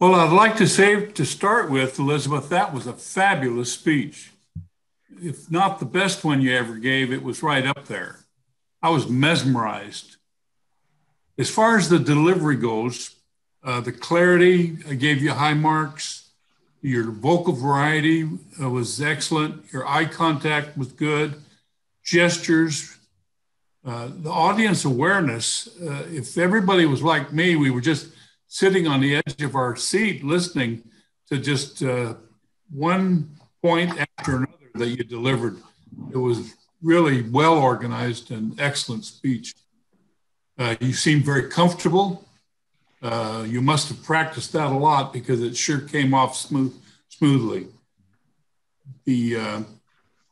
Well, I'd like to say to start with, Elizabeth, that was a fabulous speech. If not the best one you ever gave, it was right up there. I was mesmerized. As far as the delivery goes, uh, the clarity, I gave you high marks. Your vocal variety uh, was excellent. Your eye contact was good. Gestures, uh, the audience awareness. Uh, if everybody was like me, we were just sitting on the edge of our seat listening to just uh, one point after another that you delivered. It was really well organized and excellent speech. Uh, you seemed very comfortable. Uh, you must have practiced that a lot because it sure came off smooth, smoothly. The uh,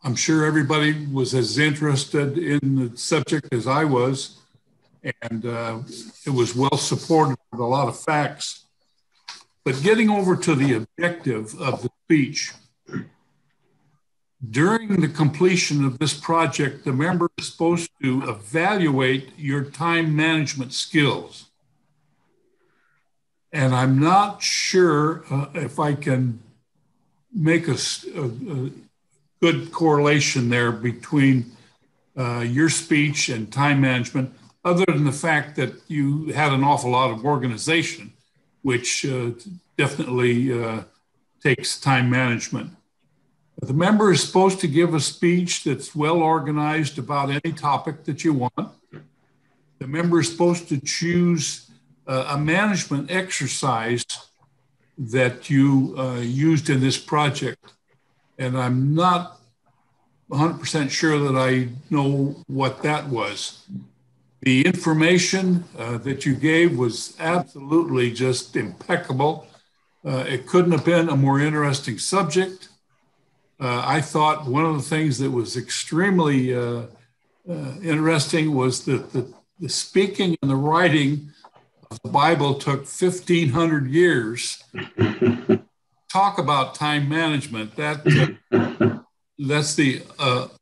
I'm sure everybody was as interested in the subject as I was and uh, it was well supported with a lot of facts. But getting over to the objective of the speech, during the completion of this project, the member is supposed to evaluate your time management skills. And I'm not sure uh, if I can make a, a, a, good correlation there between uh, your speech and time management other than the fact that you had an awful lot of organization, which uh, definitely uh, takes time management. The member is supposed to give a speech that's well organized about any topic that you want. The member is supposed to choose uh, a management exercise that you uh, used in this project. And I'm not 100% sure that I know what that was. The information uh, that you gave was absolutely just impeccable. Uh, it couldn't have been a more interesting subject. Uh, I thought one of the things that was extremely uh, uh, interesting was that the, the speaking and the writing of the Bible took 1,500 years. Talk about time management. That, uh, that's the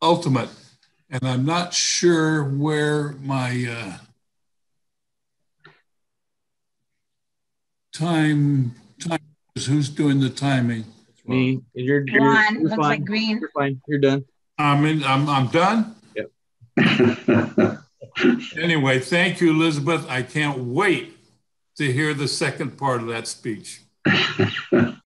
ultimate and I'm not sure where my uh, time time is. Who's doing the timing? Me. You're, you're, Juan, you're looks fine. like green. You're fine. You're done. I'm in. I'm I'm done. Yep. anyway, thank you, Elizabeth. I can't wait to hear the second part of that speech.